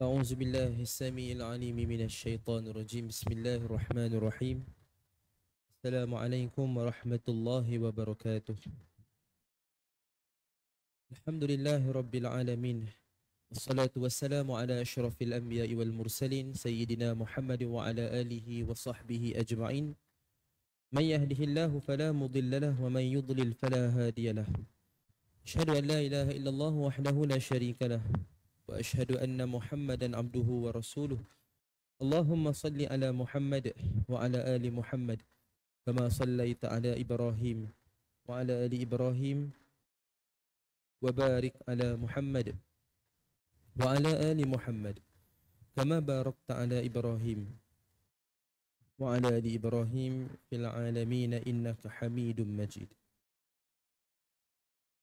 أعوذ بالله السميع العليم من الشيطان الرجيم. بسم الله الرحمن الرحيم. السلام عليكم ورحمة الله وبركاته. الحمد لله رب العالمين. والصلاة والسلام على أشرف الأنبياء والمرسلين سيدنا محمد وعلى آله وصحبه أجمعين. من يهده الله فلا مضل له ومن يضلل فلا هادي له. أشهد أن لا إله إلا الله وحده لا شريك له. وأشهد أن محمدا عبده ورسوله اللهم صل على محمد وعلى آل محمد كما صليت على إبراهيم وعلى آل إبراهيم وبارك على محمد وعلى آل محمد كما باركت على إبراهيم وعلى آل إبراهيم في العالمين إنك حميد مجيد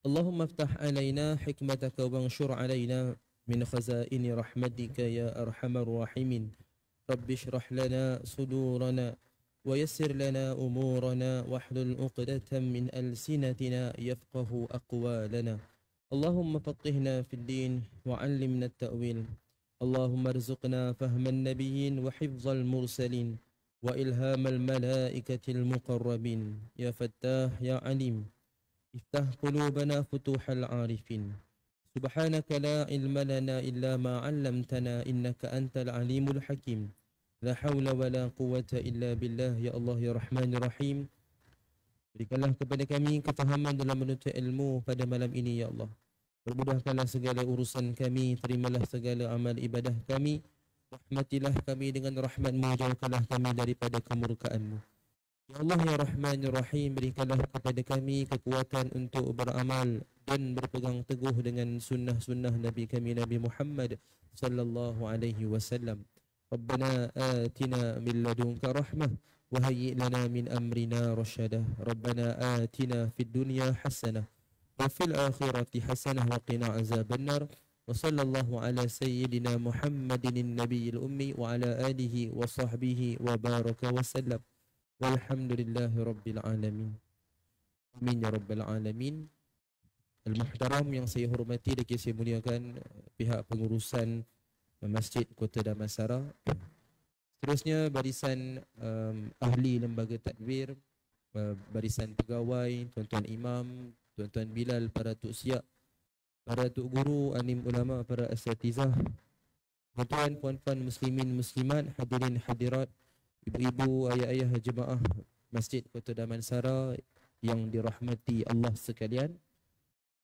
اللهم افتح علينا حكمتك وانشر علينا من خزائن رحمتك يا أرحم الراحمين. رب اشرح لنا صدورنا ويسر لنا أمورنا واحلل عقدة من ألسنتنا يفقه أقوالنا. اللهم فقهنا في الدين وعلمنا التأويل. اللهم ارزقنا فهم النبيين وحفظ المرسلين وإلهام الملائكة المقربين. يا فتاح يا عليم. افتح قلوبنا فتوح العارفين. سبحانك لا علم لنا إلا ما علمتنا إنك أنت العليم الحكيم لا حول ولا قوة إلا بالله يا الله يا رحمن الرحيم Berikanlah kepada kami kefahaman dalam menuntut ilmu pada malam ini ya Allah. Permudahkanlah segala urusan kami, terimalah segala amal ibadah kami. Rahmatilah kami dengan rahmatmu, jauhkanlah kami daripada kemurkaanmu. Ya Allah ya Rahman ya Rahim, berikanlah kepada kami kekuatan untuk beramal dan berpegang teguh dengan sunnah-sunnah Nabi kami Nabi Muhammad sallallahu alaihi wasallam. Rabbana atina min ladunka rahmah وهيئ لنا من أمرنا رشدا ربنا آتنا في الدنيا حسنة وفي الآخرة حسنة وقنا عذاب النار وصلى الله على سيدنا محمد النبي الأمي وعلى آله وصحبه وبارك وسلم والحمد لله رب العالمين Amin ya rabbal alamin. Al-Muhtaram yang saya hormati dan saya muliakan pihak pengurusan Masjid Kota Damansara Seterusnya barisan um, ahli lembaga tadbir, uh, barisan pegawai, tuan-tuan imam, tuan-tuan bilal, para tuk siap, para tuk guru, anim ulama, para asatizah, tuan-tuan, puan-puan muslimin, muslimat, hadirin, hadirat, ibu-ibu, ayah-ayah jemaah Masjid Kota Damansara yang dirahmati Allah sekalian.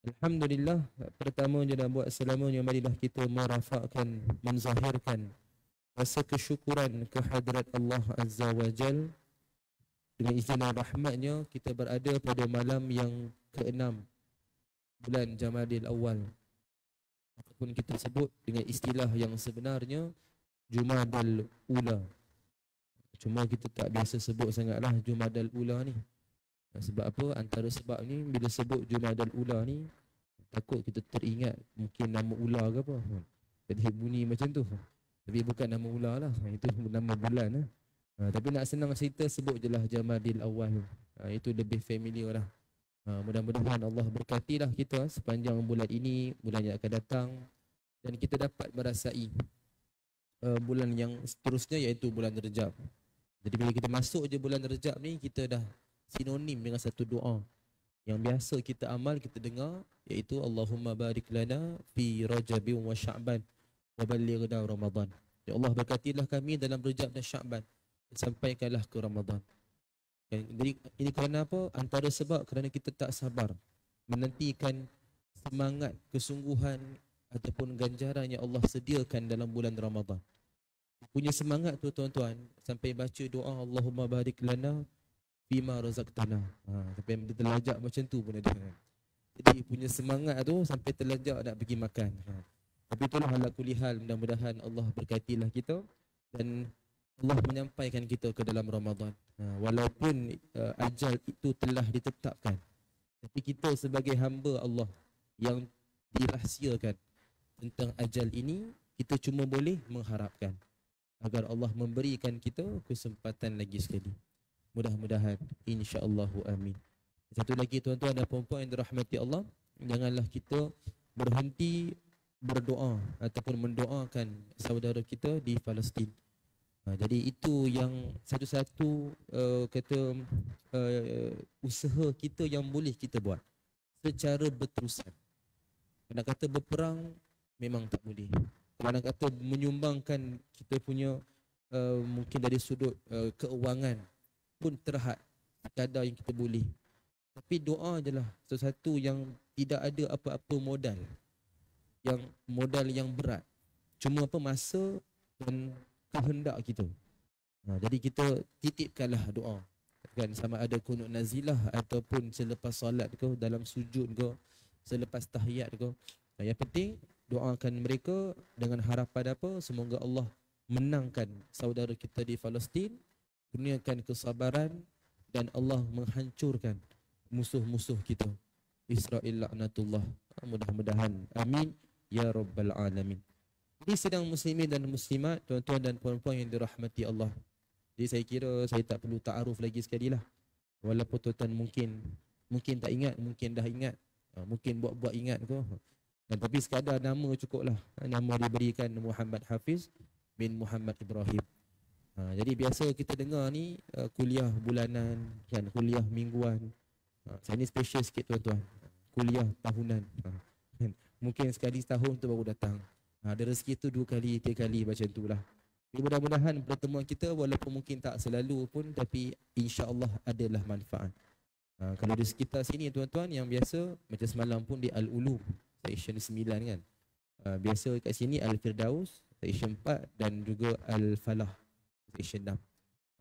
Alhamdulillah, pertama je dah buat selamanya marilah kita merafakkan, menzahirkan rasa kesyukuran kehadrat Allah Azza wa Jal. Dengan izin dan rahmatnya kita berada pada malam yang keenam bulan Jamadil Awal. Ataupun kita sebut dengan istilah yang sebenarnya Jumadal Ula. Cuma kita tak biasa sebut sangatlah Jumadal Ula ni sebab apa antara sebab ni bila sebut Jumadal Ula ni takut kita teringat mungkin nama Ula ke apa jadi bunyi macam tu tapi bukan nama ular lah. Itu nama bulan lah. Ha, tapi nak senang cerita sebut je lah Jamadil Awal. Ha, itu lebih familiar lah. Ha, mudah-mudahan Allah berkatilah kita sepanjang bulan ini, bulan yang akan datang. Dan kita dapat merasai uh, bulan yang seterusnya iaitu bulan Rejab. Jadi bila kita masuk je bulan Rejab ni, kita dah sinonim dengan satu doa. Yang biasa kita amal, kita dengar iaitu Allahumma barik lana fi rajabin wa sya'ban wa ballighna Ramadan. Ya Allah berkatilah kami dalam Rejab dan Syakban sampaikanlah ke Ramadan. Jadi ini kerana apa? Antara sebab kerana kita tak sabar menantikan semangat, kesungguhan ataupun ganjaran yang Allah sediakan dalam bulan Ramadan. Punya semangat tu tuan-tuan sampai baca doa Allahumma barik lana fima razaqtana. Ha, sampai dia terlajak macam tu pun ada. Jadi punya semangat tu sampai terlajak nak pergi makan. Ha. Tapi itulah ala kulihal mudah-mudahan Allah berkatilah kita dan Allah menyampaikan kita ke dalam Ramadan. Ha, walaupun uh, ajal itu telah ditetapkan. Tapi kita sebagai hamba Allah yang dirahsiakan tentang ajal ini, kita cuma boleh mengharapkan agar Allah memberikan kita kesempatan lagi sekali. Mudah-mudahan insya-Allah amin. Satu lagi tuan-tuan dan puan-puan yang dirahmati Allah, janganlah kita berhenti berdoa ataupun mendoakan saudara kita di Palestin. Ha, jadi itu yang satu-satu uh, kata uh, usaha kita yang boleh kita buat secara berterusan. Nak kata berperang memang tak boleh. Kalau nak kata menyumbangkan kita punya uh, mungkin dari sudut uh, keuangan pun terhad kadar yang kita boleh. Tapi doa adalah sesuatu yang tidak ada apa-apa modal. Yang modal yang berat. Cuma apa masa dan kehendak kita. Ha, jadi kita titipkanlah doa. Kan sama ada kunut nazilah ataupun selepas solat ke dalam sujud ke selepas tahiyat ke. Ha, yang penting doakan mereka dengan harapan apa semoga Allah menangkan saudara kita di Palestin, kurniakan kesabaran dan Allah menghancurkan musuh-musuh kita. Israel laknatullah. Ha, mudah-mudahan. Amin. Ya Rabbal Alamin. Ini sedang muslimin dan muslimat, tuan-tuan dan puan-puan yang dirahmati Allah. Jadi saya kira saya tak perlu ta'aruf lagi sekali lah. Walaupun tuan-tuan mungkin mungkin tak ingat, mungkin dah ingat. Ha, mungkin buat-buat ingat ke. Dan tapi sekadar nama cukup lah. Ha, nama diberikan Muhammad Hafiz bin Muhammad Ibrahim. Ha, jadi biasa kita dengar ni uh, kuliah bulanan, kan, kuliah mingguan. Ha, saya ni special sikit tuan-tuan. Kuliah tahunan. Ha, kan. Mungkin sekali setahun tu baru datang. Ha, ada rezeki tu dua kali, tiga kali macam tu lah. Mudah-mudahan pertemuan kita walaupun mungkin tak selalu pun tapi insya Allah adalah manfaat. Ha, kalau di sekitar sini tuan-tuan yang biasa macam semalam pun di Al-Ulum, section 9 kan. Ha, biasa kat sini Al-Firdaus, section 4 dan juga Al-Falah, section 6.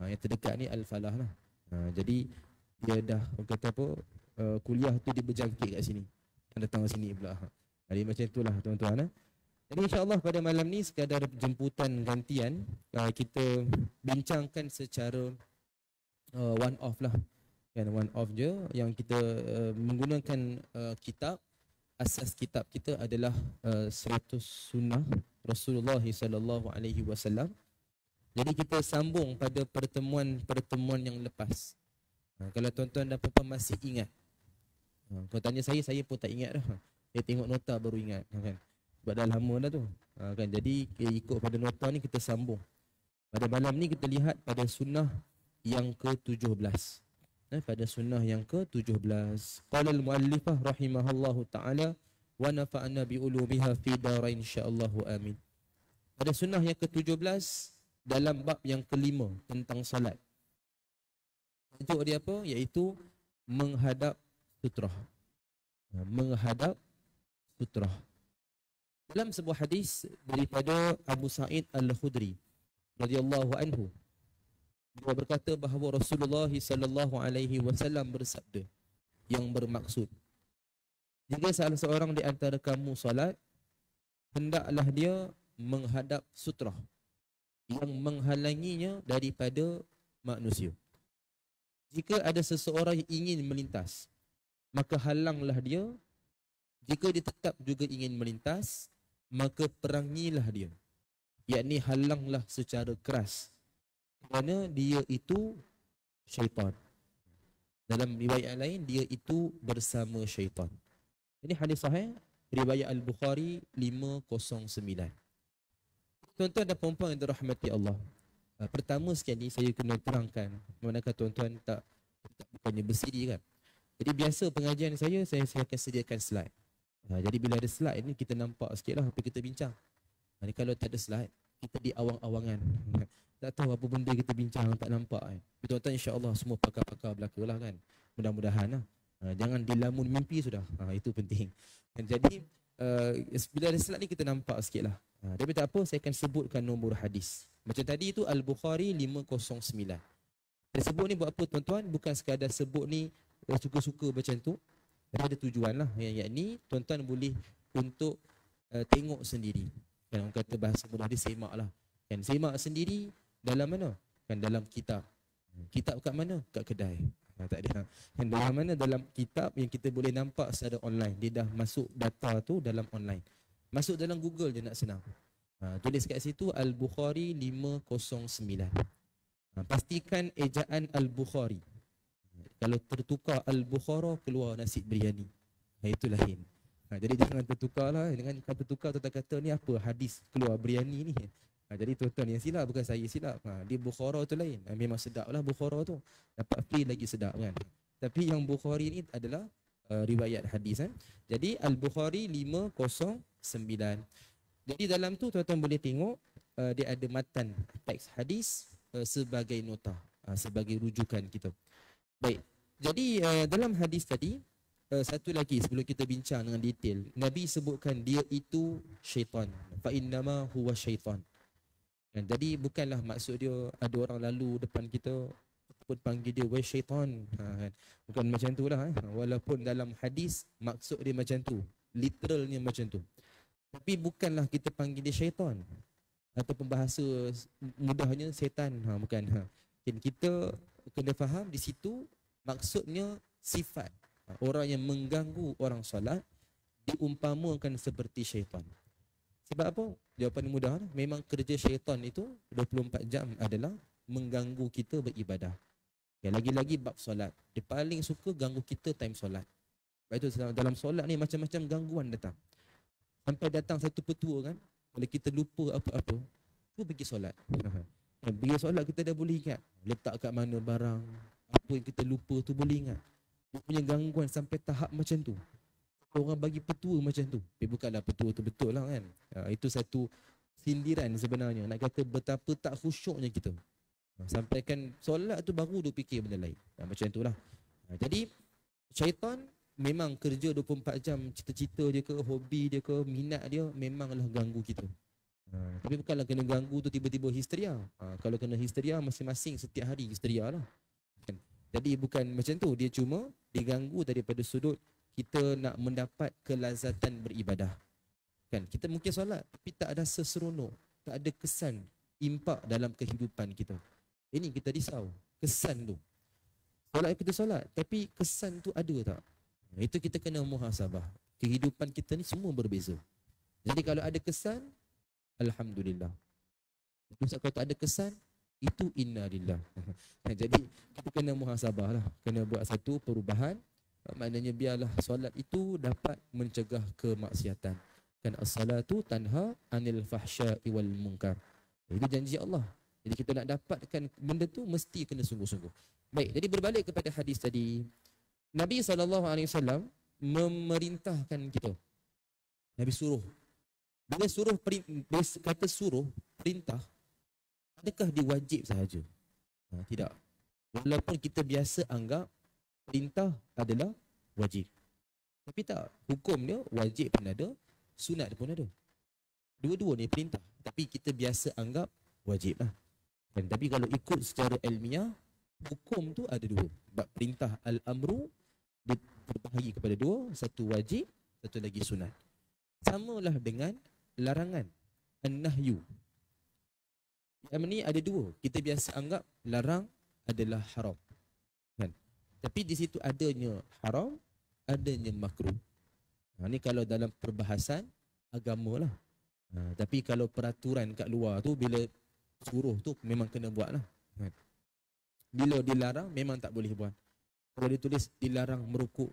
Ha, yang terdekat ni Al-Falah lah. Ha, jadi dia dah kata apa, uh, kuliah tu dia berjangkit kat sini. Yang datang sini pula. Jadi macam itulah tuan-tuan. Ha. Jadi insyaAllah pada malam ni sekadar jemputan gantian uh, Kita bincangkan secara uh, one off lah kan, One off je yang kita uh, menggunakan uh, kitab Asas kitab kita adalah uh, 100 sunnah Rasulullah sallallahu alaihi wasallam. Jadi kita sambung pada pertemuan-pertemuan yang lepas. Uh, kalau tuan-tuan dan puan masih ingat. Uh, kalau tanya saya, saya pun tak ingat dah. Saya tengok nota baru ingat. Kan? Sebab dah lama dah tu ha, kan? Jadi ikut pada nota ni kita sambung Pada malam ni kita lihat pada sunnah yang ke-17 eh, Pada sunnah yang ke-17 Qala al-muallifah rahimahallahu ta'ala Wa nafa'ana bi'ulumiha fi dara insya'allahu amin Pada sunnah yang ke-17 Dalam bab yang kelima tentang salat. Tajuk dia apa? Iaitu menghadap sutrah. Ha, Menghadap sutrah. Dalam sebuah hadis daripada Abu Sa'id Al-Khudri radhiyallahu anhu dia berkata bahawa Rasulullah sallallahu alaihi wasallam bersabda yang bermaksud jika salah seorang di antara kamu salat hendaklah dia menghadap sutrah yang menghalanginya daripada manusia. Jika ada seseorang yang ingin melintas maka halanglah dia. Jika dia tetap juga ingin melintas maka perangilah dia. Yakni halanglah secara keras kerana dia itu syaitan. Dalam riwayat lain dia itu bersama syaitan. Ini hadis sahih riwayat al-bukhari 509 tuan-tuan dan puan-puan yang dirahmati Allah ah, pertama sekali saya kena terangkan manakah tuan-tuan tak tak bukannya bersiri kan jadi biasa pengajian saya saya, saya akan sediakan slide Ha, jadi bila ada slide ni kita nampak sikit lah apa kita bincang. Ha, ni kalau tak ada slide, kita di awang-awangan. tak tahu apa benda kita bincang tak nampak kan. Tuan-tuan insya-Allah semua pakar-pakar belaka lah kan. Mudah-mudahan lah. Ha, jangan dilamun mimpi sudah. Ha, itu penting. Jadi uh, bila ada slide ni kita nampak sikit lah. Ha, tapi tak apa saya akan sebutkan nombor hadis. Macam tadi itu Al-Bukhari 509. Saya sebut ni buat apa tuan-tuan? Bukan sekadar sebut ni oh, suka-suka macam tu. Tapi ada tujuan lah yang yakni tuan-tuan boleh untuk uh, tengok sendiri. Kan orang kata bahasa mudah dia semak lah. Kan semak sendiri dalam mana? Kan dalam kitab. Kitab kat mana? Kat kedai. Ha, tak ada. Kan dalam mana? Dalam kitab yang kita boleh nampak secara online. Dia dah masuk data tu dalam online. Masuk dalam Google je nak senang. Ha, tulis kat situ Al-Bukhari 509. Ha, pastikan ejaan Al-Bukhari. Kalau tertukar Al-Bukhara keluar nasi biryani. Ha, itu lain. Ha, jadi jangan tertukar lah. Dengan tertukar tu kata ni apa hadis keluar biryani ni. Ha, jadi tuan-tuan yang silap bukan saya silap. Ha, dia Bukhara tu lain. Ha, memang sedap lah Bukhara tu. Dapat free lagi sedap kan. Tapi yang Bukhari ni adalah uh, riwayat hadis. Eh. Jadi Al-Bukhari 509. Jadi dalam tu tuan-tuan boleh tengok uh, dia ada matan teks hadis uh, sebagai nota. Uh, sebagai rujukan kita. Baik. Jadi uh, dalam hadis tadi uh, satu lagi sebelum kita bincang dengan detail Nabi sebutkan dia itu syaitan fa innama huwa syaitan dan jadi bukanlah maksud dia ada orang lalu depan kita pun panggil dia wahai syaitan ha, kan? bukan macam tu lah eh. walaupun dalam hadis maksud dia macam tu literalnya macam tu tapi bukanlah kita panggil dia syaitan atau bahasa mudahnya setan ha, bukan ha. kita kena faham di situ maksudnya sifat orang yang mengganggu orang solat diumpamakan seperti syaitan. Sebab apa? Jawapan mudah. Memang kerja syaitan itu 24 jam adalah mengganggu kita beribadah. Ya, lagi-lagi bab solat. Dia paling suka ganggu kita time solat. Sebab itu dalam solat ni macam-macam gangguan datang. Sampai datang satu petua kan. Kalau kita lupa apa-apa, tu pergi solat. Pergi solat kita dah boleh ingat. Letak kat mana barang. Apa yang kita lupa tu boleh ingat dia punya gangguan sampai tahap macam tu orang bagi petua macam tu tapi bukanlah petua tu betul lah kan ha, itu satu sindiran sebenarnya nak kata betapa tak khusyuknya kita ha, sampaikan solat tu baru dia fikir benda lain ha, macam itulah ha, jadi syaitan memang kerja 24 jam cita-cita dia ke hobi dia ke minat dia memanglah ganggu kita ha, tapi bukanlah kena ganggu tu tiba-tiba histeria ha, kalau kena histeria masing-masing setiap hari histeria lah jadi bukan macam tu dia cuma diganggu daripada sudut kita nak mendapat kelazatan beribadah. Kan kita mungkin solat tapi tak ada seseronok, tak ada kesan impak dalam kehidupan kita. Ini kita risau, kesan tu. Solat kita solat tapi kesan tu ada tak? Itu kita kena muhasabah. Kehidupan kita ni semua berbeza. Jadi kalau ada kesan, alhamdulillah. Terus kalau tak ada kesan, itu inna lillah. Jadi kita kena muhasabah lah. Kena buat satu perubahan. Maknanya biarlah solat itu dapat mencegah kemaksiatan. Kan as-salatu tanha anil fahsya'i wal munkar. Itu janji Allah. Jadi kita nak dapatkan benda tu mesti kena sungguh-sungguh. Baik, jadi berbalik kepada hadis tadi. Nabi SAW memerintahkan kita. Nabi suruh. Bila suruh, kata suruh, perintah, adakah dia wajib sahaja? Ha, tidak. Walaupun kita biasa anggap perintah adalah wajib. Tapi tak. Hukum dia wajib pun ada, sunat pun ada. Dua-dua ni perintah. Tapi kita biasa anggap wajib lah. Dan tapi kalau ikut secara ilmiah, hukum tu ada dua. Sebab perintah al-amru dia terbahagi kepada dua. Satu wajib, satu lagi sunat. Samalah dengan larangan. An-nahyu. Yang ni ada dua. Kita biasa anggap larang adalah haram. Kan? Tapi di situ adanya haram, adanya makruh. Ha, ni kalau dalam perbahasan agama lah. Ha, tapi kalau peraturan kat luar tu bila suruh tu memang kena buat lah. Ha. Bila dilarang memang tak boleh buat. Kalau ditulis dilarang merukuk,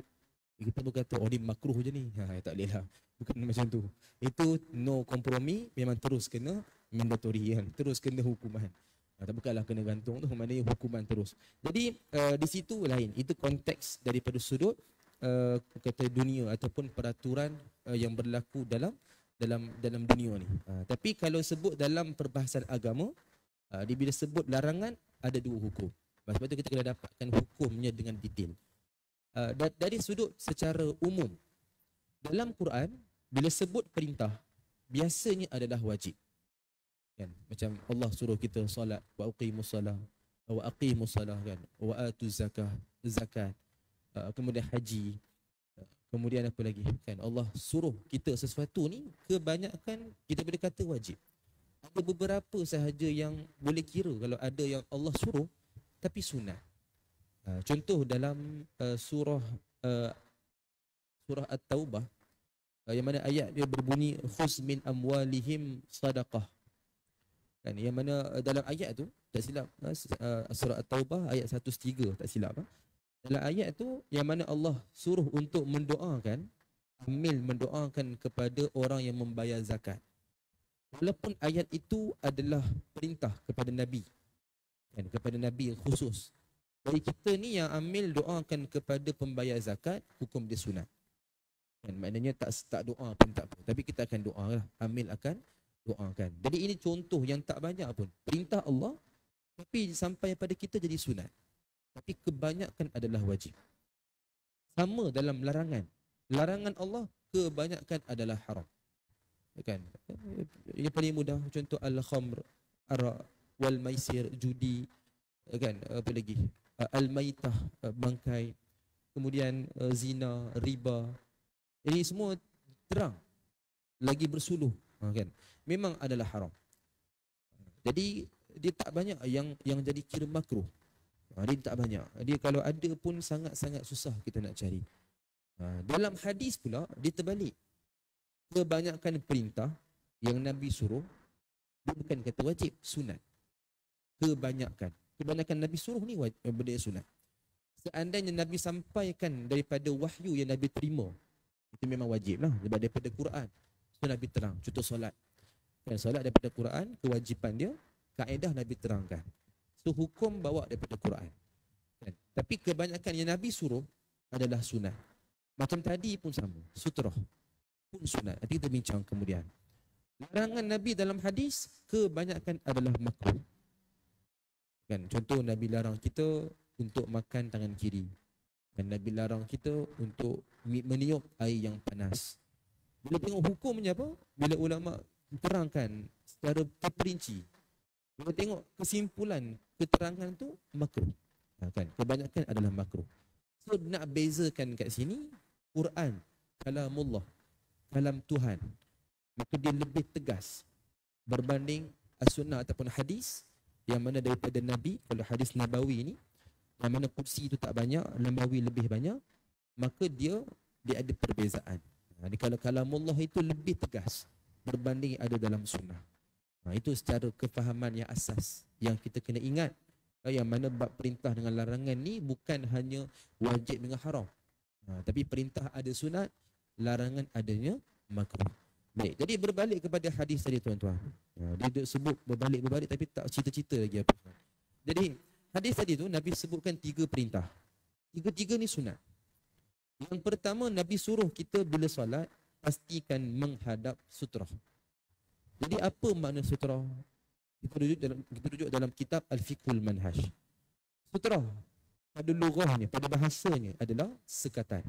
kita pun kata oh ni makruh je ni. Ha, tak boleh lah. Bukan macam tu. Itu no kompromi. Memang terus kena mandatory kan. Terus kena hukuman. Uh, tak bukanlah kena gantung tu. Maknanya hukuman terus. Jadi uh, di situ lain. Itu konteks daripada sudut uh, kata dunia ataupun peraturan uh, yang berlaku dalam dalam dalam dunia ni. Uh, tapi kalau sebut dalam perbahasan agama uh, dia bila sebut larangan ada dua hukum sebab itu kita kena dapatkan hukumnya dengan detail. Uh, dari sudut secara umum dalam Quran bila sebut perintah biasanya adalah wajib. Kan? Macam Allah suruh kita solat wa aqimus salah wa aqimus salah kan? Wa atu zakah zakat uh, kemudian haji uh, kemudian apa lagi? Kan? Allah suruh kita sesuatu ni kebanyakan kita boleh kata wajib. Ada beberapa sahaja yang boleh kira kalau ada yang Allah suruh tapi sunat uh, contoh dalam uh, surah uh, surah at-taubah uh, yang mana ayat dia berbunyi khuz min amwalihim sadaqah kan yang mana uh, dalam ayat tu tak silap uh surah at-taubah ayat 103 tak silap uh. dalam ayat tu yang mana Allah suruh untuk mendoakan Amil mendoakan kepada orang yang membayar zakat. Walaupun ayat itu adalah perintah kepada Nabi. Kan, kepada Nabi khusus. Jadi kita ni yang amil doakan kepada pembayar zakat, hukum dia sunat. Kan, maknanya tak tak doa pun tak apa. Tapi kita akan doa lah. Amil akan doakan. Jadi ini contoh yang tak banyak pun. Perintah Allah, tapi sampai pada kita jadi sunat. Tapi kebanyakan adalah wajib. Sama dalam larangan larangan Allah kebanyakan adalah haram. Kan? Yang paling mudah contoh al-khamr, wal maisir, judi, kan? Apa lagi? Al-maitah, bangkai, kemudian zina, riba. Ini semua terang lagi bersuluh, kan? Memang adalah haram. Jadi dia tak banyak yang yang jadi kira makruh. Dia tak banyak. Dia kalau ada pun sangat-sangat susah kita nak cari. Dalam hadis pula dia terbalik. Kebanyakan perintah yang Nabi suruh dia bukan kata wajib, sunat. Kebanyakan. Kebanyakan Nabi suruh ni eh, benda sunat. Seandainya Nabi sampaikan daripada wahyu yang Nabi terima, itu memang wajib lah daripada Quran. So Nabi terang, contoh solat. Kan solat daripada Quran, kewajipan dia, kaedah Nabi terangkan. So hukum bawa daripada Quran. Kan? Tapi kebanyakan yang Nabi suruh adalah sunat. Macam tadi pun sama. Sutrah pun sunat. Nanti kita bincang kemudian. Larangan Nabi dalam hadis kebanyakan adalah makruh. Kan? Contoh Nabi larang kita untuk makan tangan kiri. Dan Nabi larang kita untuk meniup air yang panas. Bila tengok hukumnya apa? Bila ulama terangkan secara terperinci. Bila tengok kesimpulan keterangan tu makruh. Ha, kan? Kebanyakan adalah makruh. So nak bezakan kat sini Quran, kalamullah, kalam Tuhan, maka dia lebih tegas berbanding as-sunnah ataupun hadis yang mana daripada Nabi, kalau hadis Nabawi ni, yang mana kursi itu tak banyak, Nabawi lebih banyak, maka dia dia ada perbezaan. Jadi kalau kalamullah itu lebih tegas berbanding ada dalam sunnah. Ha, itu secara kefahaman yang asas yang kita kena ingat yang mana bab perintah dengan larangan ni bukan hanya wajib dengan haram Ha, tapi perintah ada sunat, larangan adanya makruh. Baik, jadi berbalik kepada hadis tadi tuan-tuan. Ha, dia sebut berbalik-berbalik tapi tak cerita-cerita lagi apa. Jadi hadis tadi tu Nabi sebutkan tiga perintah. Tiga-tiga ni sunat. Yang pertama Nabi suruh kita bila solat pastikan menghadap sutrah. Jadi apa makna sutrah? Kita rujuk dalam kita rujuk dalam kitab Al-Fiqhul Manhaj. Sutrah pada lughahnya, pada bahasanya adalah sekatan.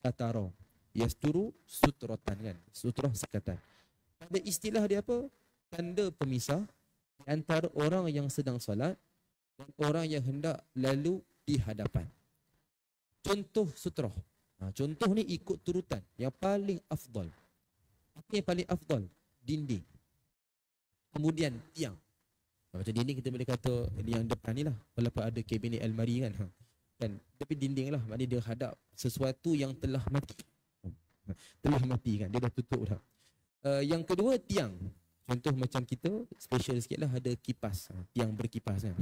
Satara. Yasturu sutrotan kan. Sutrah sekatan. Pada istilah dia apa? Tanda pemisah antara orang yang sedang salat dan orang yang hendak lalu di hadapan. Contoh sutrah. Ha, contoh ni ikut turutan. Yang paling afdal. Apa yang paling afdal? Dinding. Kemudian tiang. Macam dinding kita boleh kata yang depan ni lah. Walaupun ada kabinet almari kan. Ha. kan. Tapi dinding lah. Maknanya dia hadap sesuatu yang telah mati. Ha. Telah mati kan. Dia dah tutup dah. Uh, yang kedua tiang. Contoh macam kita special sikit lah ada kipas. Ha. Tiang berkipas kan.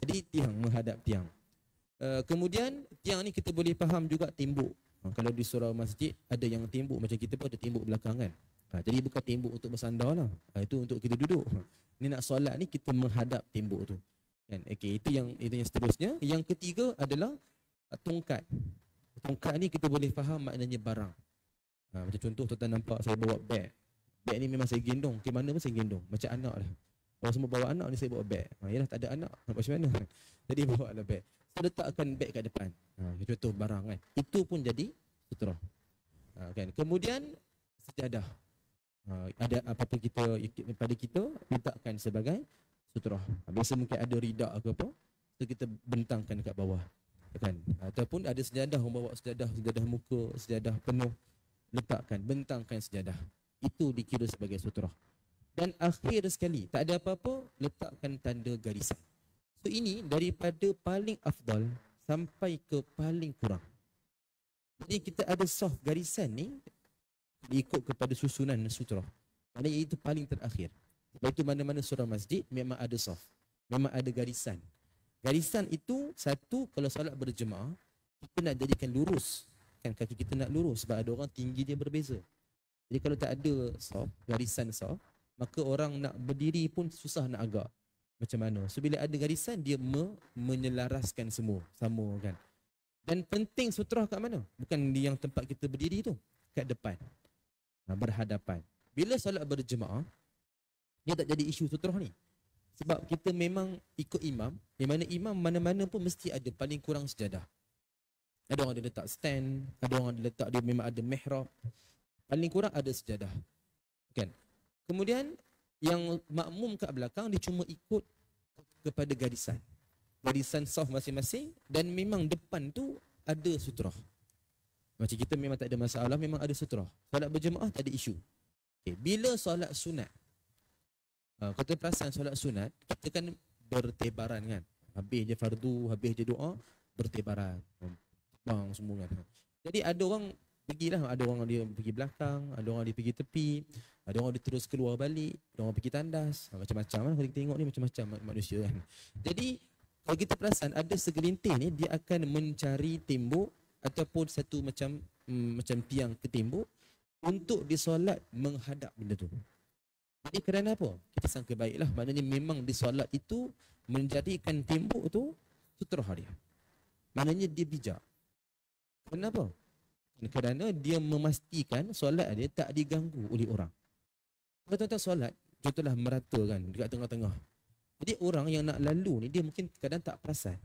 Jadi tiang menghadap tiang. Uh, kemudian tiang ni kita boleh faham juga tembok. Kalau di surau masjid ada yang tembok macam kita pun ada tembok belakang kan. Jadi bukan tembok untuk bersandar lah. Itu untuk kita duduk ni nak solat ni kita menghadap tembok tu. Kan? Okey, itu yang itu yang seterusnya. Yang ketiga adalah tongkat. Tongkat ni kita boleh faham maknanya barang. Ha, macam contoh tuan nampak saya bawa beg. Beg ni memang saya gendong. Ke mana pun saya gendong. Macam anak lah. Orang semua bawa anak ni saya bawa beg. Ha, yalah tak ada anak. Macam mana? Jadi bawa lah beg. Saya letakkan beg kat depan. Ha, contoh barang kan. Itu pun jadi sutra. Ha, kan? Kemudian sejadah. Ha, ada apa-apa kita pada kita letakkan sebagai sutrah. Ha, biasa mungkin ada ridak ke apa, so kita bentangkan dekat bawah. Kan? Ataupun ada sejadah bawa sejadah, sejadah muka, sejadah penuh letakkan, bentangkan sejadah. Itu dikira sebagai sutrah. Dan akhir sekali, tak ada apa-apa, letakkan tanda garisan. So ini daripada paling afdal sampai ke paling kurang. Jadi kita ada soft garisan ni ikut kepada susunan sutra. Maknanya itu paling terakhir. Sebab itu mana-mana surah masjid memang ada soft. Memang ada garisan. Garisan itu satu kalau solat berjemaah kita nak jadikan lurus kan kaki kita nak lurus sebab ada orang tinggi dia berbeza. Jadi kalau tak ada soft, garisan soft, maka orang nak berdiri pun susah nak agak. Macam mana? So bila ada garisan dia me, menyelaraskan semua, sama kan. Dan penting sutra kat mana? Bukan di yang tempat kita berdiri tu, kat depan. Ha, berhadapan. Bila solat berjemaah, dia tak jadi isu sutra ni. Sebab kita memang ikut imam, di mana imam mana-mana pun mesti ada paling kurang sejadah. Ada orang dia letak stand, ada orang dia letak dia memang ada mihrab. Paling kurang ada sejadah. Kan? Kemudian yang makmum kat belakang dia cuma ikut kepada garisan. Garisan soft masing-masing dan memang depan tu ada sutrah. Macam kita memang tak ada masalah, memang ada sutrah. Solat berjemaah tak ada isu. Okay. Bila solat sunat, Uh, kata perasan solat sunat, kita kan bertebaran kan. Habis je fardu, habis je doa, bertebaran. Bang semua kan. Jadi ada orang pergilah, ada orang dia pergi belakang, ada orang dia pergi tepi, ada orang dia terus keluar balik, ada orang pergi tandas, ha, macam-macam kan. Kalau kita tengok ni macam-macam manusia kan. Jadi kalau kita perasan ada segelintir ni dia akan mencari tembok ataupun satu macam mm, macam tiang ke tembok untuk disolat menghadap benda tu. Jadi kerana apa? Kita sangka baiklah. Maknanya memang di solat itu menjadikan tembok tu sutrah dia. Maknanya dia bijak. Kenapa? Kerana dia memastikan solat dia tak diganggu oleh orang. Kalau tuan-tuan solat, contohlah merata kan dekat tengah-tengah. Jadi orang yang nak lalu ni dia mungkin kadang tak perasan.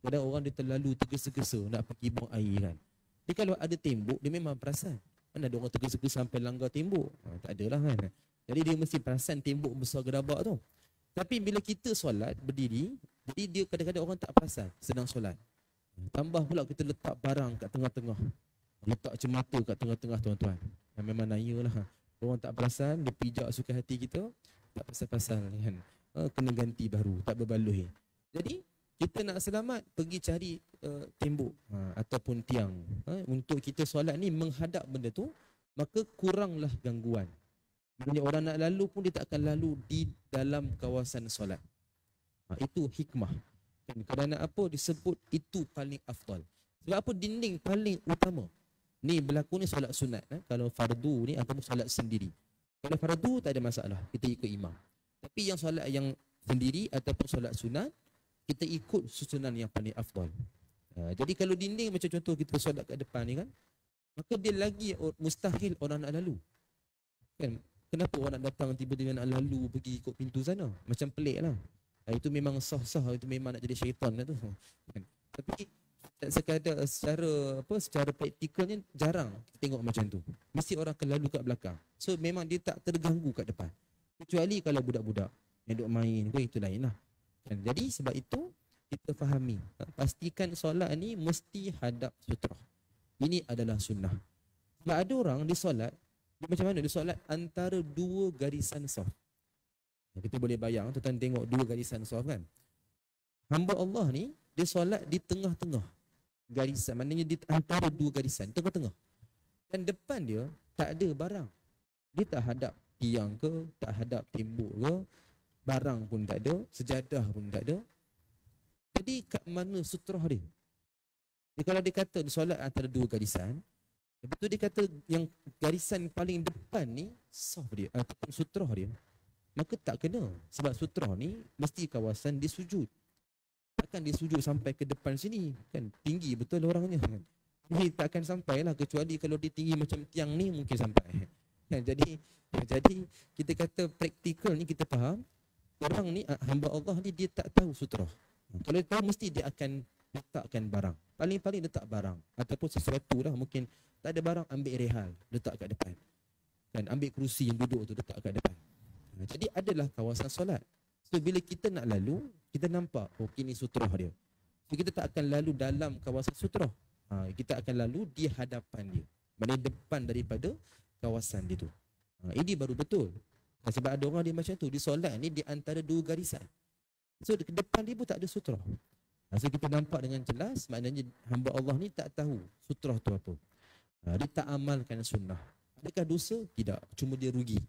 Kadang orang dia terlalu tergesa-gesa nak pergi buang air kan. Jadi kalau ada tembok dia memang perasan. Mana ada orang tergesa-gesa sampai langgar tembok? Ha, tak adalah kan. Jadi dia mesti perasan tembok besar gerabak tu. Tapi bila kita solat berdiri, jadi dia kadang-kadang orang tak perasan sedang solat. Tambah pula kita letak barang kat tengah-tengah. Letak cemata kat tengah-tengah tuan-tuan. Yang memang nayalah. Orang tak perasan, dia pijak suka hati kita, tak pasal-pasal kan. Ha, kena ganti baru, tak berbaloi. Jadi kita nak selamat pergi cari uh, tembok ha, ataupun tiang ha, untuk kita solat ni menghadap benda tu maka kuranglah gangguan Maksudnya orang nak lalu pun dia tak akan lalu di dalam kawasan solat. Ha, itu hikmah. Dan kerana apa disebut itu paling afdal. Sebab apa dinding paling utama. Ni berlaku ni solat sunat. Eh? Kalau fardu ni ataupun solat sendiri. Kalau fardu tak ada masalah. Kita ikut imam. Tapi yang solat yang sendiri ataupun solat sunat, kita ikut susunan yang paling afdal. Ha, jadi kalau dinding macam contoh kita solat kat depan ni kan, maka dia lagi mustahil orang nak lalu. Kan? Kenapa orang nak datang tiba-tiba nak lalu pergi ikut pintu sana? Macam pelik lah. Itu memang sah-sah, itu memang nak jadi syaitan lah tu. Kan? Tapi sekadar secara apa secara praktikalnya jarang kita tengok macam tu. Mesti orang akan lalu kat belakang. So memang dia tak terganggu kat depan. Kecuali kalau budak-budak yang duk main ke itu lain lah. Kan? Jadi sebab itu kita fahami. Ha, pastikan solat ni mesti hadap sutrah. Ini adalah sunnah. Sebab ada orang di solat dia macam mana dia solat antara dua garisan soft. Kita boleh bayang tuan tengok dua garisan soft kan. Hamba Allah ni dia solat di tengah-tengah garisan. Maknanya di antara dua garisan, tengah-tengah. Dan depan dia tak ada barang. Dia tak hadap tiang ke, tak hadap tembok ke, barang pun tak ada, sejadah pun tak ada. Jadi kat mana sutrah dia? Jadi kalau dia kata solat antara dua garisan, Betul dia kata yang garisan paling depan ni soft dia ataupun sutrah dia. Maka tak kena sebab sutrah ni mesti kawasan dia sujud. Takkan dia sujud sampai ke depan sini kan tinggi betul orangnya kan. Ni takkan sampai lah kecuali kalau dia tinggi macam tiang ni mungkin sampai. Kan jadi jadi kita kata praktikal ni kita faham orang ni ah, hamba Allah ni dia tak tahu sutrah. Kalau dia tahu mesti dia akan letakkan barang. Paling-paling letak barang ataupun sesuatu lah mungkin tak ada barang ambil rehal letak kat depan. Kan ambil kerusi yang duduk tu letak kat depan. Jadi adalah kawasan solat. So bila kita nak lalu, kita nampak oh ini sutrah dia. So kita tak akan lalu dalam kawasan sutrah. Ha, kita akan lalu di hadapan dia. Maksudnya depan daripada kawasan dia tu. Ha, ini baru betul. Ha, sebab ada orang dia macam tu. Di solat ni di antara dua garisan. So depan dia pun tak ada sutrah. Ha, so kita nampak dengan jelas maknanya hamba Allah ni tak tahu sutrah tu apa. Ha, dia tak amalkan sunnah. Adakah dosa? Tidak. Cuma dia rugi.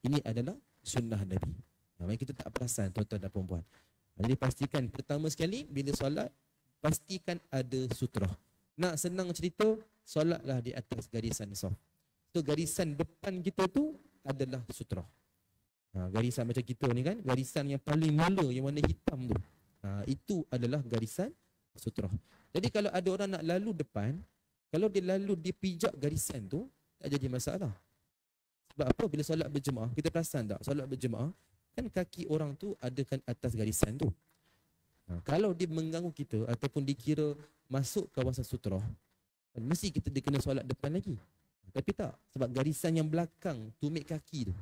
Ini adalah sunnah Nabi. Ha, kita tak perasan tuan-tuan dan perempuan. Jadi pastikan pertama sekali bila solat pastikan ada sutrah. Nak senang cerita, solatlah di atas garisan soft. So garisan depan kita tu adalah sutra. Ha, garisan macam kita ni kan, garisan yang paling mula yang warna hitam tu. Ha, itu adalah garisan sutra. Jadi kalau ada orang nak lalu depan, kalau dia lalu dia pijak garisan tu, tak jadi masalah. Sebab apa? Bila solat berjemaah, kita perasan tak? Solat berjemaah, kan kaki orang tu adakan atas garisan tu. Ha, kalau dia mengganggu kita ataupun dikira masuk kawasan sutra, mesti kita dia kena solat depan lagi. Tapi tak, sebab garisan yang belakang tumit kaki tu,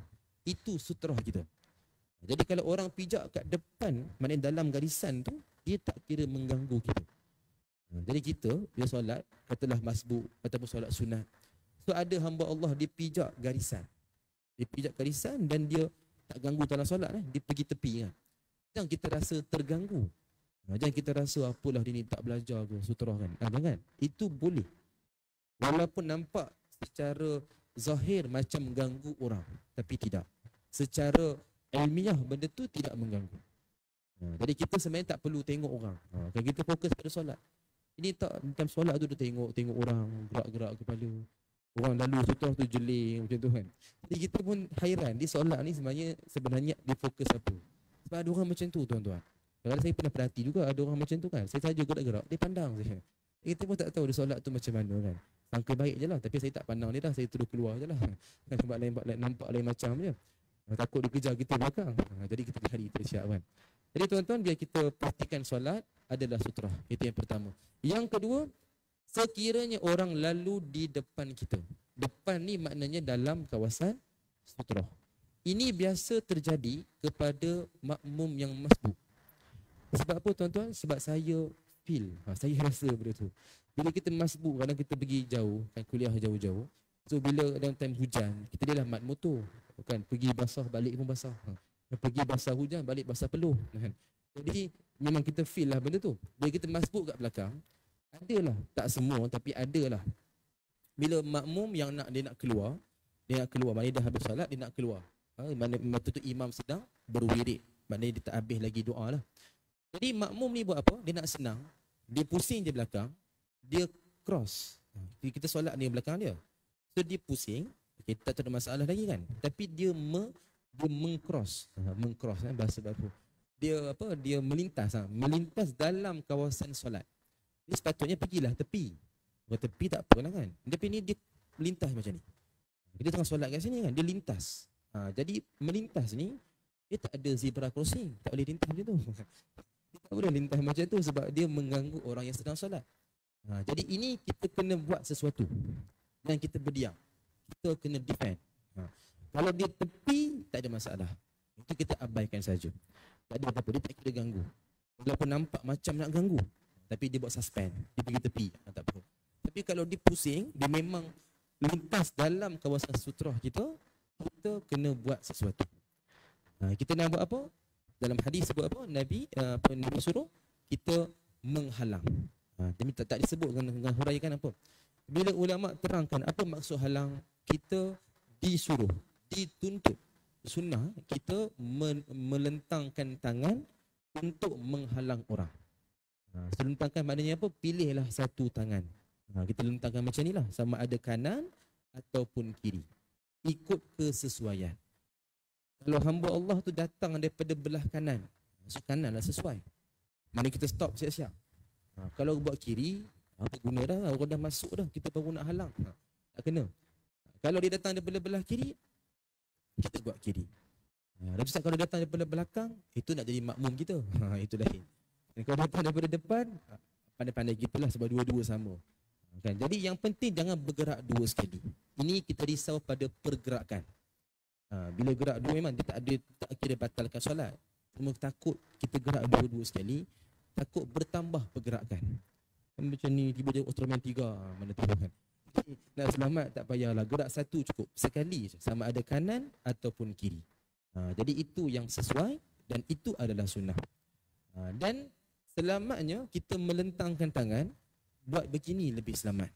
itu sutra kita. Jadi kalau orang pijak kat depan, maknanya dalam garisan tu, dia tak kira mengganggu kita. Ha, jadi kita, dia solat, katalah masbuk ataupun solat sunat. So ada hamba Allah, dia pijak garisan. Dia pijak garisan dan dia tak ganggu dalam solat. Eh. Dia pergi tepi kan. Jangan kita rasa terganggu. Ha, jangan kita rasa apalah dia ni tak belajar ke sutra kan. Ha, jangan. Itu boleh. Walaupun nampak secara zahir macam mengganggu orang. Tapi tidak. Secara ilmiah benda tu tidak mengganggu. Ha, jadi kita sebenarnya tak perlu tengok orang. Ha, kan kita fokus pada solat. Ini tak macam solat tu dia tengok tengok orang gerak-gerak kepala. Orang lalu sutra tu jeling macam tu kan. Jadi kita pun hairan di solat ni sebenarnya sebenarnya dia fokus apa. Sebab ada orang macam tu tuan-tuan. Kalau saya pernah perhati juga ada orang macam tu kan. Saya saja gerak-gerak, dia pandang saja. Kita pun tak tahu dia solat tu macam mana kan. Sangka baik je lah. Tapi saya tak pandang dia dah. Saya terus keluar je lah. Kan sebab lain, lain, nampak lain macam je. Takut dia kejar kita belakang. Jadi kita berhari kita siap kan. Jadi tuan-tuan biar kita pastikan solat adalah sutra. Itu yang pertama. Yang kedua, sekiranya orang lalu di depan kita. Depan ni maknanya dalam kawasan sutra. Ini biasa terjadi kepada makmum yang masbuk. Sebab apa tuan-tuan? Sebab saya feel. Ha, saya rasa benda tu. Bila kita masbuk, kadang kita pergi jauh, kan kuliah jauh-jauh. So bila dalam time hujan, kita dia lah mat motor. Kan, pergi basah, balik pun basah. Ha. Pergi basah hujan, balik basah peluh. Kan. Jadi memang kita feel lah benda tu. Bila kita masbuk kat belakang, adalah, tak semua tapi adalah. Bila makmum yang nak dia nak keluar, dia nak keluar, maknanya dah habis salat, dia nak keluar. Ha, mana, waktu tu imam sedang berwirid. Maknanya dia tak habis lagi doa lah. Jadi makmum ni buat apa? Dia nak senang. Dia pusing di belakang. Dia cross. Jadi kita solat ni belakang dia. So dia pusing. Okay, tak ada masalah lagi kan. Tapi dia me, dia mengcross. Ha, mengcross kan bahasa baru. Dia apa? Dia melintas. Ha. Melintas dalam kawasan solat. Dia sepatutnya pergilah tepi. Kalau tepi tak apa lah kan. Tapi ni dia melintas macam ni. Dia tengah solat kat sini kan. Dia lintas. Ha, jadi melintas ni dia tak ada zebra crossing. Tak boleh lintas macam tu. tak boleh lintah macam tu sebab dia mengganggu orang yang sedang solat. Ha, jadi ini kita kena buat sesuatu dan kita berdiam. Kita kena defend. Ha. Kalau dia tepi, tak ada masalah. Itu kita abaikan saja. Tak ada apa-apa, dia tak kira ganggu. Walaupun nampak macam nak ganggu. Tapi dia buat suspend. Dia pergi tepi. Ha, tak apa. Tapi kalau dia pusing, dia memang lintas dalam kawasan sutra kita, kita kena buat sesuatu. Ha, kita nak buat apa? dalam hadis sebut apa nabi uh, apa nabi suruh kita menghalang ha tapi tak, tak disebut dengan, huraikan apa bila ulama terangkan apa maksud halang kita disuruh dituntut sunnah kita melentangkan tangan untuk menghalang orang ha selentangkan maknanya apa? Pilihlah satu tangan. Ha kita lentangkan macam inilah sama ada kanan ataupun kiri. Ikut kesesuaian. Kalau hamba Allah tu datang daripada belah kanan Masuk kanan lah sesuai. Mana kita stop siap-siap. Ha, Kalau buat kiri Apa guna dah. Orang dah masuk dah Kita baru nak halang. Ha, Tak kena. Kalau dia datang daripada belah kiri Kita buat kiri. Ha, Dan kalau datang daripada belakang Itu nak jadi makmum kita. Ha, Itu lain Kalau datang daripada depan Pandai-pandai kita lah Sebab dua-dua sama kan? Jadi yang penting Jangan bergerak dua sekali Ini kita risau pada pergerakan Ha, bila gerak dua memang dia tak ada tak kira batalkan solat. Cuma takut kita gerak dua-dua sekali, takut bertambah pergerakan. Kan macam ni tiba-tiba Ultraman 3 ha, mana tahu kan. Nak selamat tak payahlah gerak satu cukup sekali sama ada kanan ataupun kiri. Ha, jadi itu yang sesuai dan itu adalah sunnah. Ha, dan selamatnya kita melentangkan tangan buat begini lebih selamat.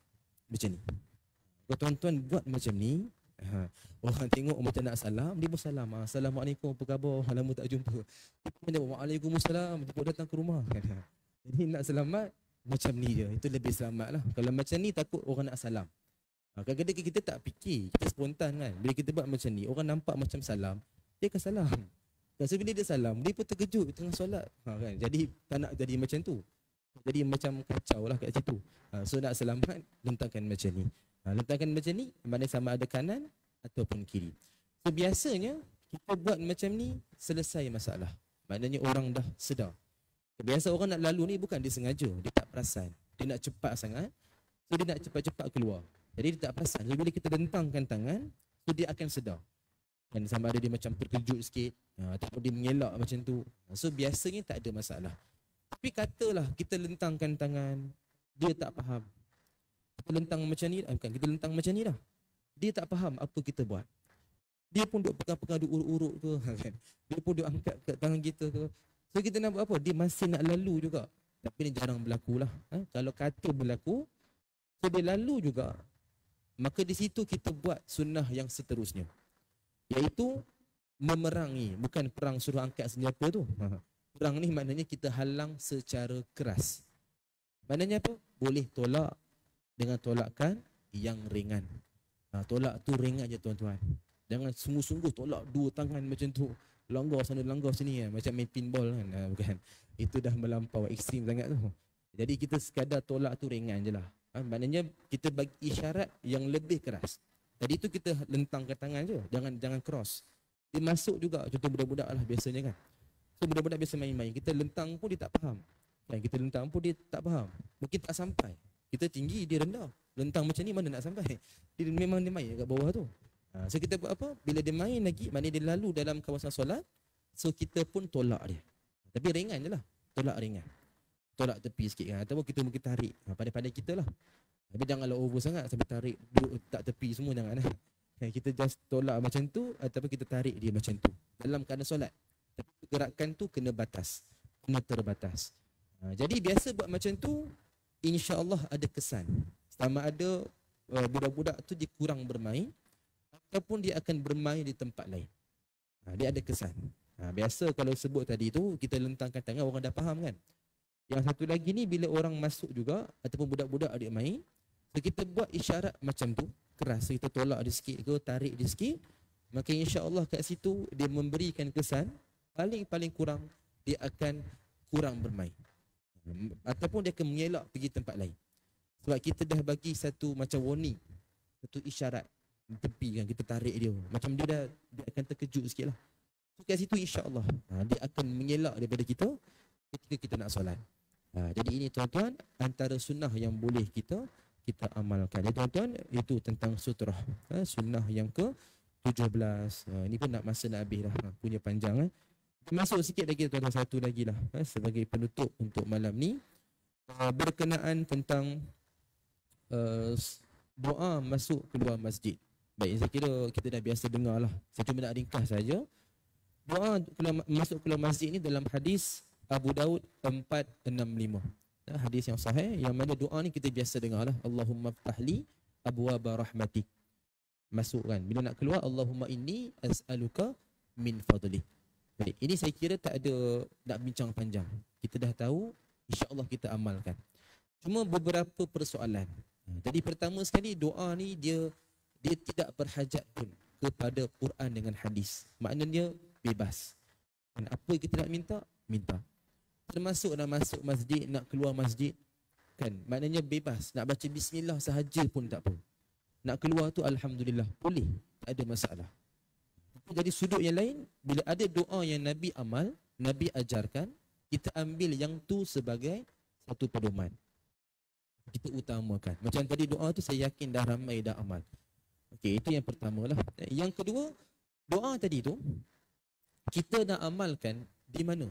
Macam ni. Kalau tuan-tuan buat macam ni, Ha. Orang tengok macam nak salam, dia pun salam. Assalamualaikum, apa khabar? Lama tak jumpa. Dia pun jawab, Waalaikumsalam, dia pun datang ke rumah. Jadi nak selamat, macam ni je. Itu lebih selamat lah. Kalau macam ni takut orang nak salam. Ha, kadang-kadang kita tak fikir, kita spontan kan. Bila kita buat macam ni, orang nampak macam salam, dia akan salam. Dan so, bila dia salam, dia pun terkejut tengah solat. Ha, kan? Jadi tak nak jadi macam tu. Jadi macam kacau lah kat situ. Ha, so nak selamat, lentangkan macam ni. Ha, lentangkan macam ni, mana sama ada kanan ataupun kiri. So biasanya, kita buat macam ni, selesai masalah. Maknanya orang dah sedar. Biasa orang nak lalu ni bukan dia sengaja, dia tak perasan. Dia nak cepat sangat, so dia nak cepat-cepat keluar. Jadi dia tak perasan. Jadi bila kita lentangkan tangan, so dia akan sedar. Dan sama ada dia macam terkejut sikit, ha, ataupun dia mengelak macam tu. So biasanya tak ada masalah. Tapi katalah kita lentangkan tangan, dia tak faham. Kita lentang macam ni, ah, bukan kita lentang macam ni dah. Dia tak faham apa kita buat. Dia pun duk pegang-pegang duk urut-urut tu kan. Dia pun duk angkat kat tangan kita tu. So kita nak buat apa? Dia masih nak lalu juga. Tapi ni jarang berlaku lah. Ha? Kalau kata berlaku, so dia lalu juga. Maka di situ kita buat sunnah yang seterusnya. Iaitu memerangi. Bukan perang suruh angkat senjata tu. Ha. Perang ni maknanya kita halang secara keras. Maknanya apa? Boleh tolak dengan tolakkan yang ringan. Ha, tolak tu ringan je tuan-tuan. Jangan sungguh-sungguh tolak dua tangan macam tu. Langgar sana, langgar sini kan. Macam main pinball kan. Ha, bukan. Itu dah melampau ekstrim sangat tu. Jadi kita sekadar tolak tu ringan je lah. Ha, maknanya kita bagi isyarat yang lebih keras. Tadi tu kita lentangkan tangan je. Jangan jangan cross. Dia masuk juga. Contoh budak-budak lah biasanya kan. So budak-budak biasa main-main. Kita lentang pun dia tak faham. Kan? Kita lentang pun dia tak faham. Mungkin tak sampai. Kita tinggi, dia rendah. Lentang macam ni mana nak sampai. Dia memang dia main kat bawah tu. Ha, so kita buat apa? Bila dia main lagi, maknanya dia lalu dalam kawasan solat, so kita pun tolak dia. Tapi ringan je lah. Tolak ringan. Tolak tepi sikit kan. Ataupun kita mungkin tarik. Ha, pandai-pandai kita lah. Tapi janganlah over sangat sampai tarik duduk tak tepi semua jangan eh. Ha, kita just tolak macam tu ataupun kita tarik dia macam tu. Dalam keadaan solat. Tapi gerakan tu kena batas. Kena terbatas. Ha, jadi biasa buat macam tu, insya-Allah ada kesan. Sama ada uh, budak-budak tu dia kurang bermain ataupun dia akan bermain di tempat lain. Ha, dia ada kesan. Ha, biasa kalau sebut tadi tu kita lentangkan tangan orang dah faham kan. Yang satu lagi ni bila orang masuk juga ataupun budak-budak adik main, so kita buat isyarat macam tu, keras. So kita tolak dia sikit ke, tarik dia sikit, maka insya-Allah kat situ dia memberikan kesan. Paling-paling kurang dia akan kurang bermain. Ataupun dia akan mengelak pergi tempat lain. Sebab kita dah bagi satu macam warning, satu isyarat tepi kan kita tarik dia. Macam dia dah dia akan terkejut sikit lah. So kat situ insyaAllah ha, dia akan mengelak daripada kita ketika kita nak solat. Ha, jadi ini tuan-tuan antara sunnah yang boleh kita kita amalkan jadi tuan-tuan itu tentang sutrah ha, sunnah yang ke 17 ha, ini pun nak masa nak habis dah ha, punya panjang eh. masuk sikit lagi tuan-tuan satu lagi lah ha, sebagai penutup untuk malam ni ha, berkenaan tentang uh, doa masuk keluar masjid Baik, saya kira kita dah biasa dengar lah. Saya cuma nak ringkas saja. Doa keluar, masuk keluar masjid ni dalam hadis Abu Daud 465. Hadis yang sahih yang mana doa ni kita biasa dengar lah. Allahumma ftahli abwaba rahmatik. Masuk kan. Bila nak keluar Allahumma inni as'aluka min fadli. Baik, ini saya kira tak ada nak bincang panjang. Kita dah tahu, insya-Allah kita amalkan. Cuma beberapa persoalan. Jadi pertama sekali doa ni dia dia tidak berhajat pun kepada Quran dengan hadis. Maknanya bebas. Dan apa kita nak minta, minta. Termasuk nak masuk masjid, nak keluar masjid, kan? Maknanya bebas. Nak baca bismillah sahaja pun tak apa. Nak keluar tu alhamdulillah, boleh. Tak ada masalah. Jadi sudut yang lain, bila ada doa yang Nabi amal, Nabi ajarkan, kita ambil yang tu sebagai satu pedoman. Kita utamakan. Macam tadi doa tu saya yakin dah ramai dah amal. Okey, itu yang pertama lah. Yang kedua, doa tadi tu kita nak amalkan di mana?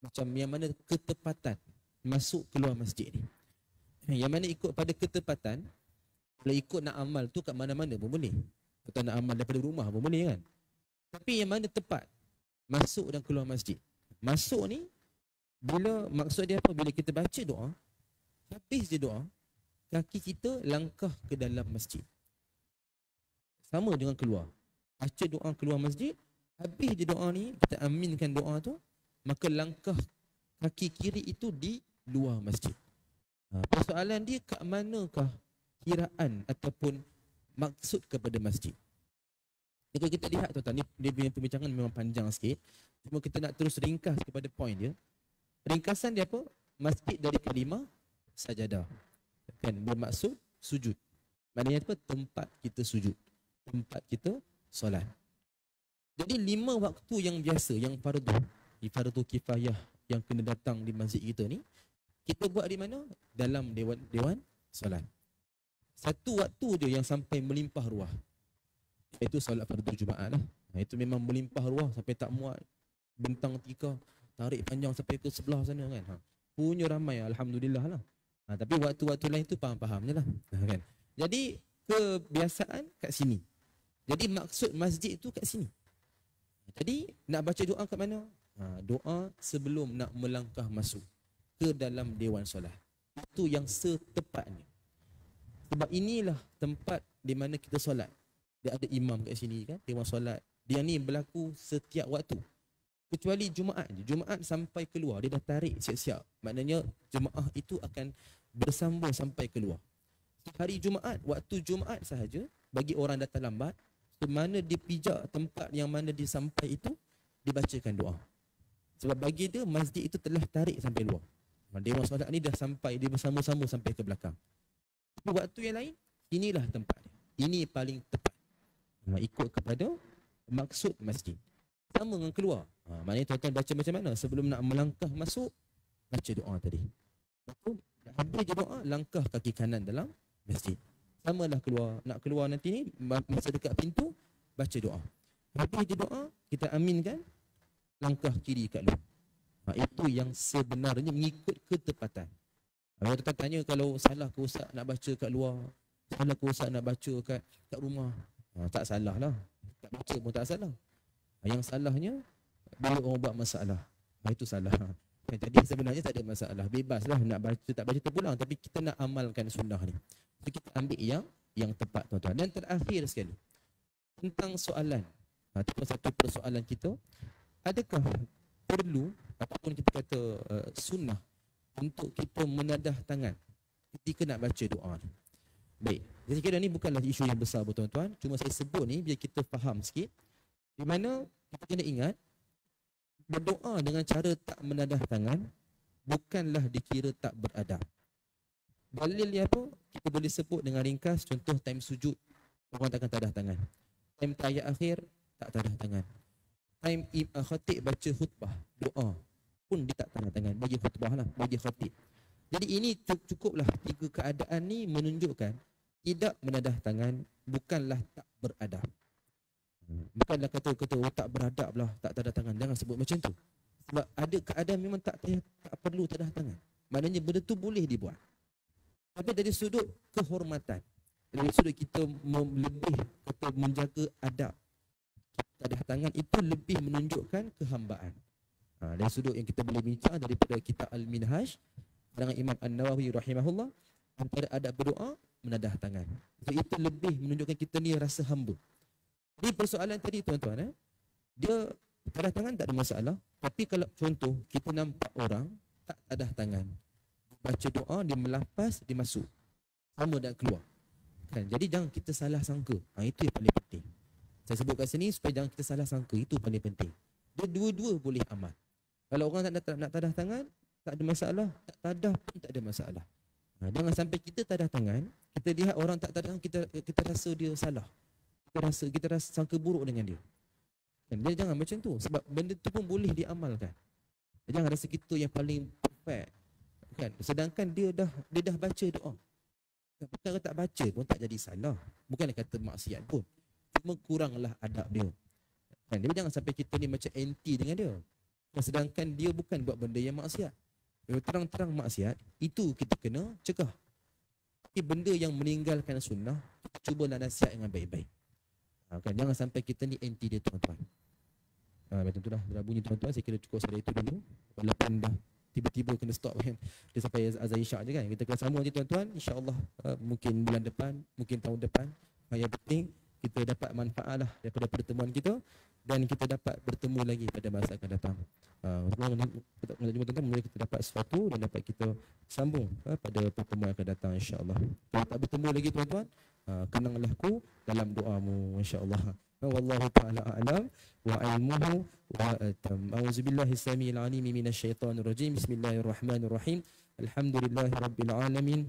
Macam yang mana ketepatan masuk keluar masjid ni. Yang mana ikut pada ketepatan, kalau ikut nak amal tu kat mana-mana pun boleh. Atau nak amal daripada rumah pun boleh kan. Tapi yang mana tepat masuk dan keluar masjid. Masuk ni bila maksud dia apa? Bila kita baca doa, habis je doa, kaki kita langkah ke dalam masjid sama dengan keluar. Baca doa keluar masjid, habis je doa ni, kita aminkan doa tu, maka langkah kaki kiri itu di luar masjid. Ha, persoalan dia kat manakah kiraan ataupun maksud kepada masjid. Kalau kita lihat tuan-tuan, ni dia punya perbincangan memang panjang sikit. Cuma kita nak terus ringkas kepada poin dia. Ringkasan dia apa? Masjid dari kalimah sajadah. Kan bermaksud sujud. Maknanya apa? Tempat kita sujud. Tempat kita solat. Jadi lima waktu yang biasa, yang fardu, fardu kifayah yang kena datang di masjid kita ni, kita buat di mana? Dalam dewan dewan solat. Satu waktu je yang sampai melimpah ruah. Itu solat fardu Jumaat lah. Itu memang melimpah ruah sampai tak muat. Bentang tiga, tarik panjang sampai ke sebelah sana kan. Ha. Punya ramai Alhamdulillah lah. Ha, tapi waktu-waktu lain tu faham-faham je lah. Ha, kan? Jadi kebiasaan kat sini. Jadi maksud masjid tu kat sini. Jadi nak baca doa kat mana? Ha, doa sebelum nak melangkah masuk ke dalam dewan solat. Itu yang setepatnya. Sebab inilah tempat di mana kita solat. Dia ada imam kat sini kan, dewan solat. Dia ni berlaku setiap waktu. Kecuali Jumaat je. Jumaat sampai keluar. Dia dah tarik siap-siap. Maknanya Jumaat itu akan bersambung sampai keluar. Hari Jumaat, waktu Jumaat sahaja, bagi orang datang lambat, di mana dia pijak tempat yang mana dia sampai itu, dibacakan doa. Sebab bagi dia, masjid itu telah tarik sampai luar. Dewan solat ni dah sampai, dia bersama-sama sampai ke belakang. Tapi waktu yang lain, inilah tempat dia. Ini paling tepat. Ikut kepada maksud masjid. Sama dengan keluar. Ha, maknanya tuan-tuan baca macam mana? Sebelum nak melangkah masuk, baca doa tadi. Lepas habis je doa, langkah kaki kanan dalam masjid. Sama lah keluar. Nak keluar nanti ni, masa dekat pintu, baca doa. Habis je doa, kita aminkan, langkah kiri kat luar. Ha, itu yang sebenarnya mengikut ketepatan. Kalau kita tanya kalau salah ke Ustaz nak baca kat luar, salah ke Ustaz nak baca kat, kat rumah, ha, tak salah lah. Tak baca pun tak salah. Ha, yang salahnya, bila orang buat masalah. Ha, itu salah. Jadi sebenarnya tak ada masalah. Bebaslah nak baca tak baca terpulang tapi kita nak amalkan sunnah ni. Jadi kita ambil yang yang tepat tuan-tuan. Dan terakhir sekali tentang soalan. Ha, itu satu persoalan kita. Adakah perlu ataupun kita kata uh, sunnah untuk kita menadah tangan ketika nak baca doa. Baik. Jadi kira ni bukanlah isu yang besar tuan-tuan. Cuma saya sebut ni biar kita faham sikit. Di mana kita kena ingat berdoa dengan cara tak menadah tangan bukanlah dikira tak beradab. Dalil dia apa? Kita boleh sebut dengan ringkas contoh time sujud orang takkan tadah tangan. Time tayat akhir tak tadah tangan. Time uh, khatib baca khutbah, doa pun dia tak tadah tangan. Bagi khutbah lah, bagi khatib. Jadi ini cukuplah tiga keadaan ni menunjukkan tidak menadah tangan bukanlah tak beradab. Bukanlah kata kata oh, tak beradab lah, tak tanda tangan. Jangan sebut macam tu. Sebab ada keadaan memang tak tak, perlu tanda tangan. Maknanya benda tu boleh dibuat. Tapi dari sudut kehormatan, dari sudut kita lebih kata menjaga adab, tanda tangan itu lebih menunjukkan kehambaan. Ha, dari sudut yang kita boleh bincang daripada kitab Al-Minhaj dengan Imam An-Nawawi rahimahullah antara adab berdoa menadah tangan. So, itu lebih menunjukkan kita ni rasa hamba. Jadi persoalan tadi tuan-tuan eh, dia tadah tangan tak ada masalah. Tapi kalau contoh kita nampak orang tak tadah tangan. Baca doa, dia melafaz, dia masuk. Sama dan keluar. Kan? Jadi jangan kita salah sangka. Ha, itu yang paling penting. Saya sebut kat sini supaya jangan kita salah sangka. Itu paling penting. Dia dua-dua boleh amal. Kalau orang tak nak, nak tadah tangan, tak ada masalah. Tak tadah pun tak ada masalah. Ha, jangan sampai kita tadah tangan, kita lihat orang tak tadah tangan, kita, kita rasa dia salah kita rasa kita rasa sangka buruk dengan dia. Kan? Dia jangan macam tu sebab benda tu pun boleh diamalkan. Dia jangan rasa kita yang paling perfect. Kan? Sedangkan dia dah dia dah baca doa. Kan? Bukan tak baca pun tak jadi salah. Bukan kata maksiat pun. Cuma kuranglah adab dia. Kan? Dia jangan sampai kita ni macam anti dengan dia. Kan? Sedangkan dia bukan buat benda yang maksiat. Kalau terang-terang maksiat, itu kita kena cegah. Tapi benda yang meninggalkan sunnah, kita cubalah nasihat dengan baik-baik. Ha, kan? Jangan sampai kita ni anti dia tuan-tuan. Ha, macam tu dah. Dah bunyi tuan-tuan. Saya kira cukup sampai itu dulu. Walaupun dah tiba-tiba kena stop kan. Dia sampai azan isyak je kan. Kita kena sambung je tuan-tuan. InsyaAllah uh, mungkin bulan depan. Mungkin tahun depan. Yang penting kita dapat manfaat lah daripada pertemuan kita. dan kita dapat bertemu lagi pada masa akan datang. Uh, jumpa tentang mula kita dapat sesuatu dan dapat kita sambung uh, pada pertemuan akan datang insya-Allah. Kalau tak bertemu lagi tuan-tuan, uh, kenanglah ku dalam doamu insya-Allah. Wallahu taala a'lam wa ilmuhu wa atam. Auzubillahi samil alim minasyaitonir rajim. Bismillahirrahmanirrahim. Alhamdulillahi alamin.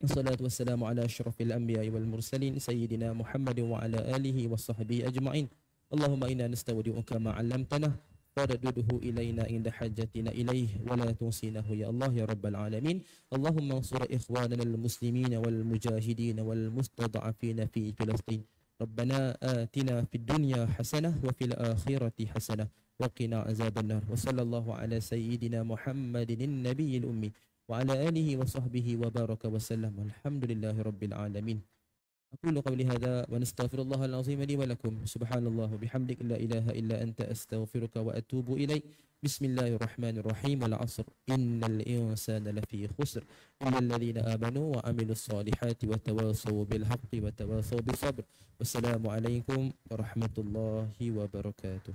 Asyrafil anbiya'i wal mursalin sayyidina Muhammad wa ala alihi wa sahbihi ajma'in. Allahumma inna nastawdi'uka ma 'allamtana فردده إلينا عند حاجتنا إليه. ولا تنسينه يا الله يا رب العالمين. اللهم انصر إخواننا المسلمين والمجاهدين والمستضعفين في فلسطين. ربنا آتنا في الدنيا حسنة وفي الآخرة حسنة. وقنا عذاب النار. وصلى الله على سيدنا محمد النبي الأمي. وعلى آله وصحبه وبارك وسلم. والحمد لله رب العالمين. أقول قولي هذا ونستغفر الله العظيم لي ولكم. سبحان الله وبحمدك. لا إله إلا أنت. أستغفرك وأتوب إليك. بسم الله الرحمن الرحيم. والعصر. إن الإنسان لفي خسر. إلا الذين آمنوا وعملوا الصالحات وتواصوا بالحق وتواصوا بالصبر. والسلام عليكم ورحمة الله وبركاته.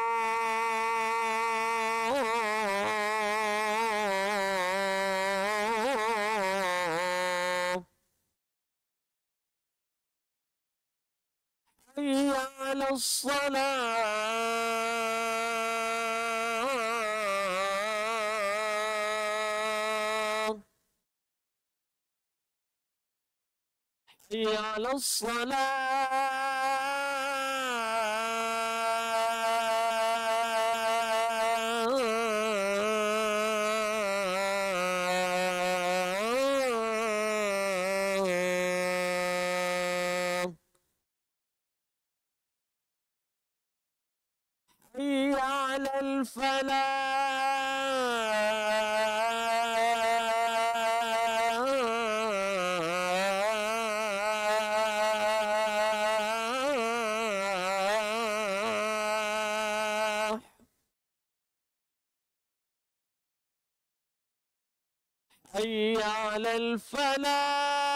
الصلاة. حي على الصلاة حي على الفلاح.